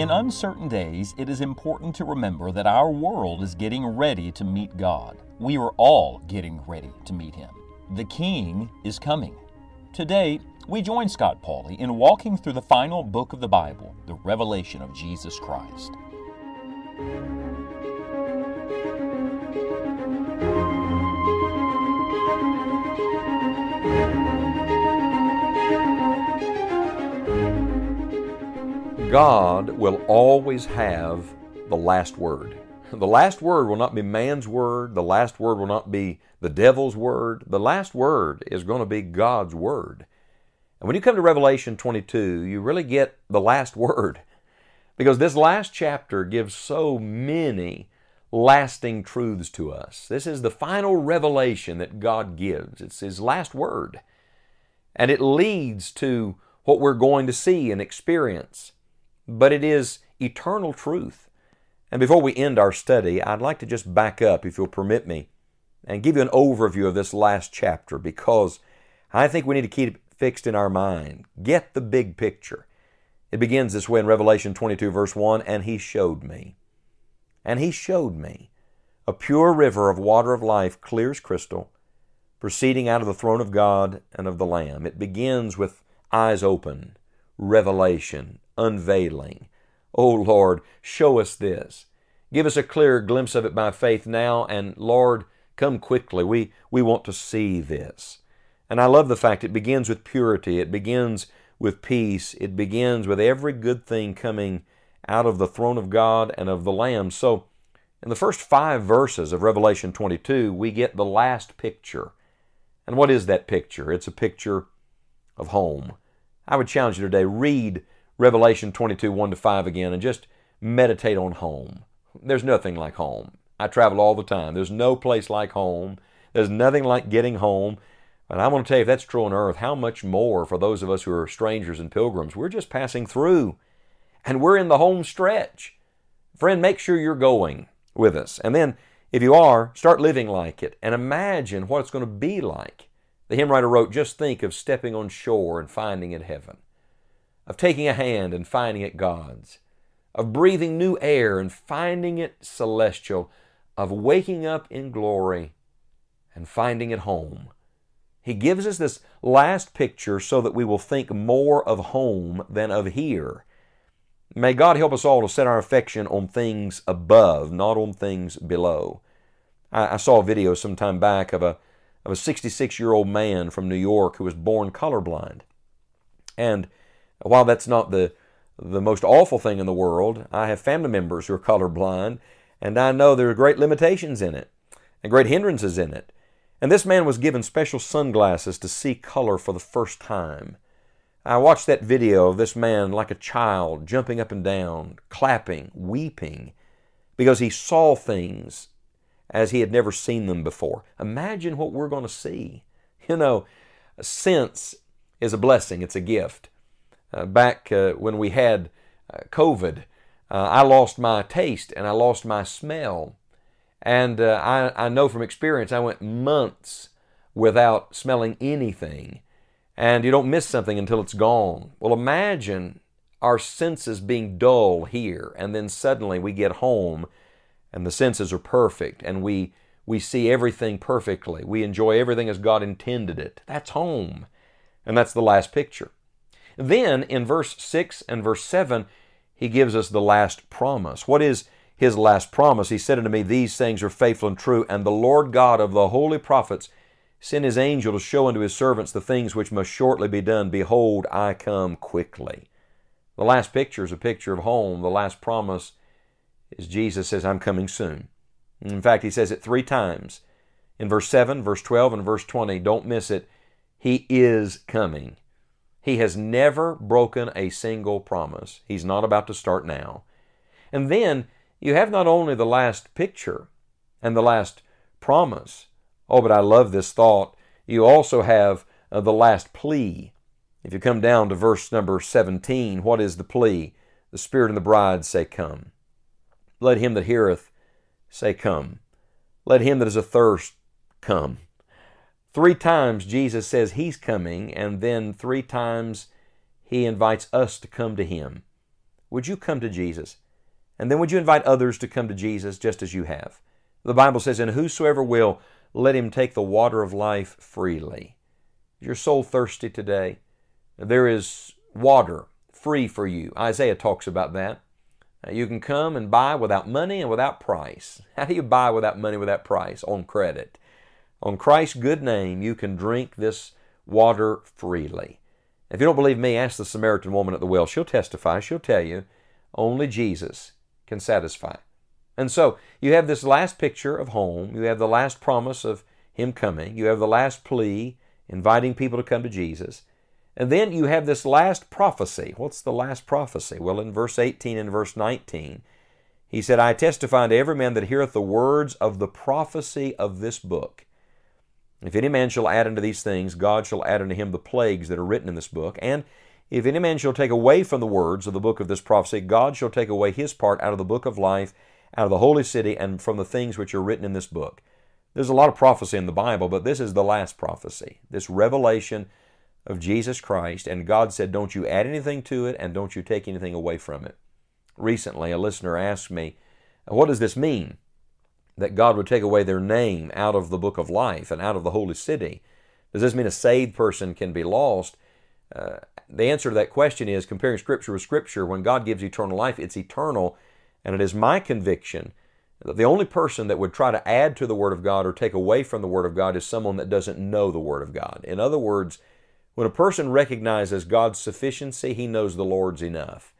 In uncertain days, it is important to remember that our world is getting ready to meet God. We are all getting ready to meet Him. The King is coming. Today, we join Scott Pauley in walking through the final book of the Bible, the revelation of Jesus Christ. God will always have the last word. The last word will not be man's word. The last word will not be the devil's word. The last word is going to be God's word. And when you come to Revelation 22, you really get the last word because this last chapter gives so many lasting truths to us. This is the final revelation that God gives, it's His last word. And it leads to what we're going to see and experience but it is eternal truth. And before we end our study, I'd like to just back up, if you'll permit me, and give you an overview of this last chapter because I think we need to keep it fixed in our mind. Get the big picture. It begins this way in Revelation 22, verse 1 And he showed me. And he showed me a pure river of water of life, clear as crystal, proceeding out of the throne of God and of the Lamb. It begins with eyes open, revelation, unveiling. Oh Lord, show us this. Give us a clear glimpse of it by faith now, and Lord, come quickly. We, we want to see this. And I love the fact it begins with purity, it begins with peace, it begins with every good thing coming out of the throne of God and of the Lamb. So, in the first five verses of Revelation 22, we get the last picture. And what is that picture? It's a picture of home. I would challenge you today read Revelation 22, 1 to 5 again, and just meditate on home. There's nothing like home. I travel all the time. There's no place like home. There's nothing like getting home. And I'm going to tell you, if that's true on earth, how much more for those of us who are strangers and pilgrims? We're just passing through, and we're in the home stretch. Friend, make sure you're going with us. And then, if you are, start living like it and imagine what it's going to be like. The hymn writer wrote, Just think of stepping on shore and finding it heaven of taking a hand and finding it God's, of breathing new air and finding it celestial, of waking up in glory and finding it home. He gives us this last picture so that we will think more of home than of here. May God help us all to set our affection on things above, not on things below. I, I saw a video some time back of a of a 66 year old man from New York who was born colorblind. And while that's not the, the most awful thing in the world, I have family members who are colorblind, and I know there are great limitations in it and great hindrances in it. And this man was given special sunglasses to see color for the first time. I watched that video of this man like a child jumping up and down, clapping, weeping, because he saw things as he had never seen them before. Imagine what we're going to see. You know, sense is a blessing, it's a gift. Uh, back uh, when we had uh, COVID, uh, I lost my taste and I lost my smell. And uh, I, I know from experience, I went months without smelling anything. And you don't miss something until it's gone. Well, imagine our senses being dull here, and then suddenly we get home and the senses are perfect and we, we see everything perfectly. We enjoy everything as God intended it. That's home. And that's the last picture. Then in verse 6 and verse 7, he gives us the last promise. What is his last promise? He said unto me, These things are faithful and true, and the Lord God of the holy prophets sent his angel to show unto his servants the things which must shortly be done. Behold, I come quickly. The last picture is a picture of home. The last promise is Jesus says, I'm coming soon. In fact, he says it three times. In verse 7, verse 12, and verse 20. Don't miss it. He is coming. He has never broken a single promise. He's not about to start now. And then you have not only the last picture and the last promise. Oh, but I love this thought. You also have uh, the last plea. If you come down to verse number 17, what is the plea? The Spirit and the bride say, Come. Let him that heareth say, Come. Let him that is athirst come. Three times Jesus says He's coming, and then three times He invites us to come to Him. Would you come to Jesus? And then would you invite others to come to Jesus just as you have? The Bible says, And whosoever will, let him take the water of life freely. Is your soul thirsty today? There is water free for you. Isaiah talks about that. You can come and buy without money and without price. How do you buy without money, without price? On credit. On Christ's good name, you can drink this water freely. If you don't believe me, ask the Samaritan woman at the well. She'll testify. She'll tell you only Jesus can satisfy. And so you have this last picture of home. You have the last promise of Him coming. You have the last plea inviting people to come to Jesus. And then you have this last prophecy. What's the last prophecy? Well, in verse 18 and verse 19, he said, I testify unto every man that heareth the words of the prophecy of this book. If any man shall add unto these things, God shall add unto him the plagues that are written in this book. And if any man shall take away from the words of the book of this prophecy, God shall take away his part out of the book of life, out of the holy city, and from the things which are written in this book. There's a lot of prophecy in the Bible, but this is the last prophecy, this revelation of Jesus Christ. And God said, Don't you add anything to it, and don't you take anything away from it. Recently, a listener asked me, What does this mean? That God would take away their name out of the book of life and out of the holy city. Does this mean a saved person can be lost? Uh, the answer to that question is comparing Scripture with Scripture. When God gives eternal life, it's eternal. And it is my conviction that the only person that would try to add to the Word of God or take away from the Word of God is someone that doesn't know the Word of God. In other words, when a person recognizes God's sufficiency, he knows the Lord's enough.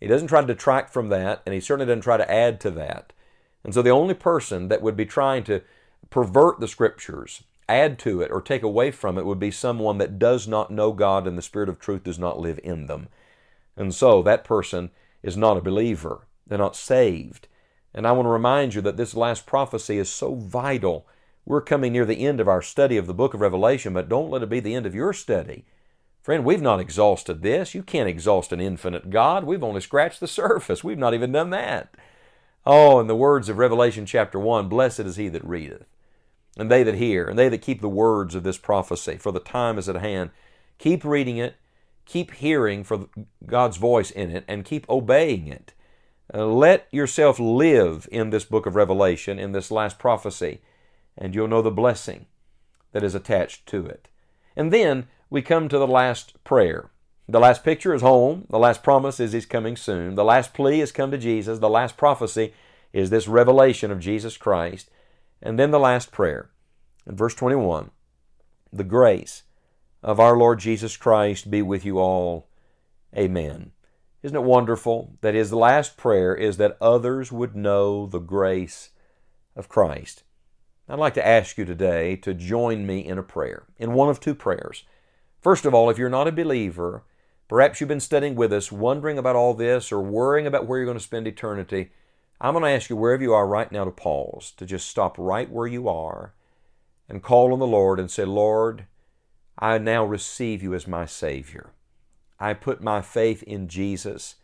He doesn't try to detract from that, and he certainly doesn't try to add to that. And so the only person that would be trying to pervert the Scriptures, add to it, or take away from it would be someone that does not know God and the Spirit of truth does not live in them. And so that person is not a believer. They're not saved. And I want to remind you that this last prophecy is so vital. We're coming near the end of our study of the book of Revelation, but don't let it be the end of your study. Friend, we've not exhausted this. You can't exhaust an infinite God. We've only scratched the surface. We've not even done that. Oh, in the words of Revelation chapter 1 Blessed is he that readeth, and they that hear, and they that keep the words of this prophecy, for the time is at hand. Keep reading it, keep hearing for God's voice in it, and keep obeying it. Uh, let yourself live in this book of Revelation, in this last prophecy, and you'll know the blessing that is attached to it. And then we come to the last prayer. The last picture is home. The last promise is He's coming soon. The last plea is come to Jesus. The last prophecy is this revelation of Jesus Christ. And then the last prayer. In verse 21, the grace of our Lord Jesus Christ be with you all. Amen. Isn't it wonderful that his last prayer is that others would know the grace of Christ? I'd like to ask you today to join me in a prayer, in one of two prayers. First of all, if you're not a believer, perhaps you've been studying with us, wondering about all this or worrying about where you're going to spend eternity, I'm going to ask you wherever you are right now to pause, to just stop right where you are and call on the Lord and say, Lord, I now receive you as my Savior. I put my faith in Jesus.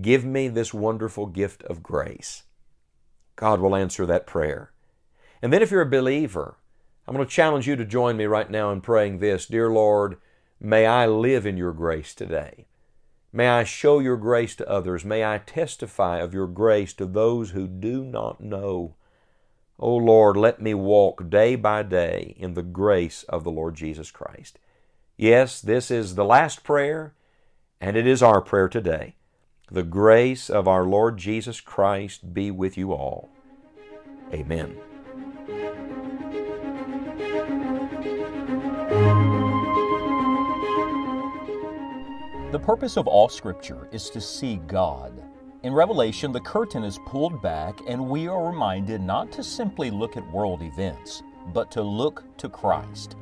Give me this wonderful gift of grace. God will answer that prayer. And then, if you're a believer, I'm going to challenge you to join me right now in praying this Dear Lord, may I live in your grace today. May I show your grace to others. May I testify of your grace to those who do not know. O oh Lord, let me walk day by day in the grace of the Lord Jesus Christ. Yes, this is the last prayer, and it is our prayer today. The grace of our Lord Jesus Christ be with you all. Amen. The purpose of all Scripture is to see God. In Revelation, the curtain is pulled back, and we are reminded not to simply look at world events, but to look to Christ.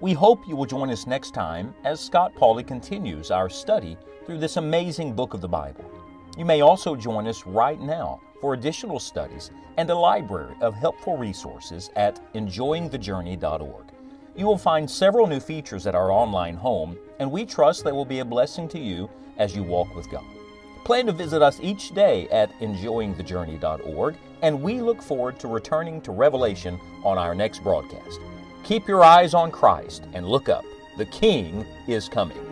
We hope you will join us next time as Scott Pauley continues our study through this amazing book of the Bible. You may also join us right now for additional studies and a library of helpful resources at enjoyingthejourney.org. You will find several new features at our online home, and we trust they will be a blessing to you as you walk with God. Plan to visit us each day at enjoyingthejourney.org, and we look forward to returning to Revelation on our next broadcast. Keep your eyes on Christ and look up. The King is coming.